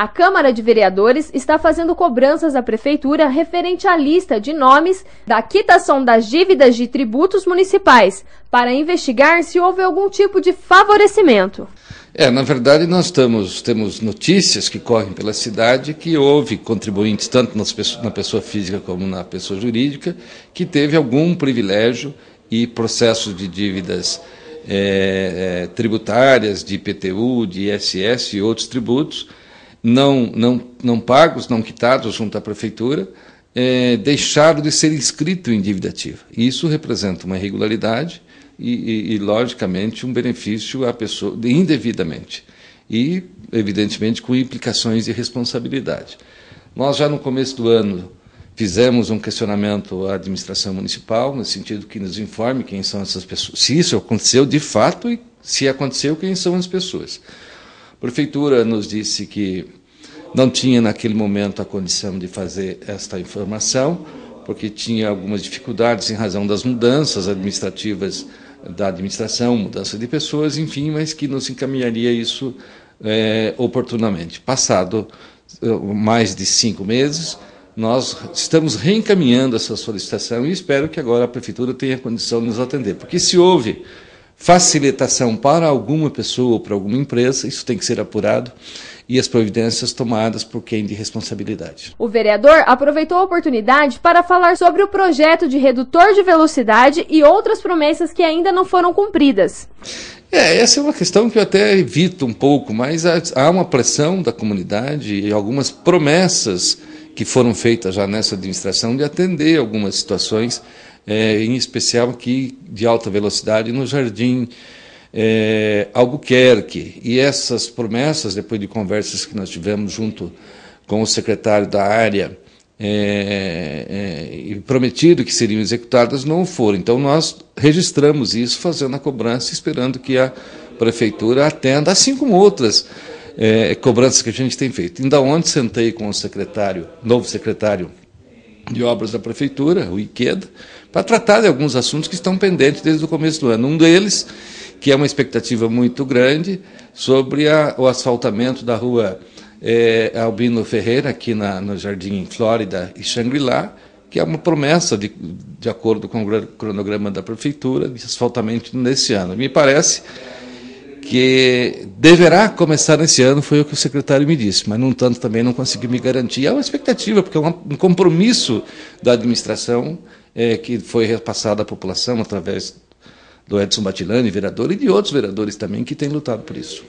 A Câmara de Vereadores está fazendo cobranças à Prefeitura referente à lista de nomes da quitação das dívidas de tributos municipais, para investigar se houve algum tipo de favorecimento. É, na verdade, nós estamos, temos notícias que correm pela cidade que houve contribuintes, tanto na pessoa física como na pessoa jurídica, que teve algum privilégio e processos de dívidas é, é, tributárias, de IPTU, de ISS e outros tributos, não, não, não pagos, não quitados junto à prefeitura, é, deixaram de ser inscritos em dívida ativa. Isso representa uma irregularidade e, e, e, logicamente, um benefício à pessoa indevidamente. E, evidentemente, com implicações de responsabilidade. Nós, já no começo do ano, fizemos um questionamento à administração municipal, no sentido que nos informe quem são essas pessoas, se isso aconteceu de fato e se aconteceu, quem são as pessoas. Prefeitura nos disse que não tinha naquele momento a condição de fazer esta informação, porque tinha algumas dificuldades em razão das mudanças administrativas da administração, mudança de pessoas, enfim, mas que nos encaminharia isso é, oportunamente. Passado eh, mais de cinco meses, nós estamos reencaminhando essa solicitação e espero que agora a Prefeitura tenha condição de nos atender. Porque se houve facilitação para alguma pessoa ou para alguma empresa, isso tem que ser apurado e as providências tomadas por quem de responsabilidade. O vereador aproveitou a oportunidade para falar sobre o projeto de redutor de velocidade e outras promessas que ainda não foram cumpridas. É, essa é uma questão que eu até evito um pouco, mas há uma pressão da comunidade e algumas promessas que foram feitas já nessa administração de atender algumas situações, é, em especial aqui de alta velocidade no Jardim é, Albuquerque. E essas promessas, depois de conversas que nós tivemos junto com o secretário da área, é, é, prometido que seriam executadas, não foram. Então nós registramos isso, fazendo a cobrança, esperando que a prefeitura atenda, assim como outras é, cobranças que a gente tem feito. Ainda ontem sentei com o secretário, novo secretário de obras da prefeitura, o Iqueda, para tratar de alguns assuntos que estão pendentes desde o começo do ano. Um deles que é uma expectativa muito grande sobre a, o asfaltamento da rua é, Albino Ferreira, aqui na, no Jardim Flórida e Shangri-La, que é uma promessa, de, de acordo com o cronograma da Prefeitura, de asfaltamento nesse ano. Me parece que deverá começar nesse ano, foi o que o secretário me disse, mas, no tanto, também não consegui me garantir. É uma expectativa, porque é um compromisso da administração é, que foi repassado à população através do Edson Batilani, vereador, e de outros vereadores também que têm lutado por isso.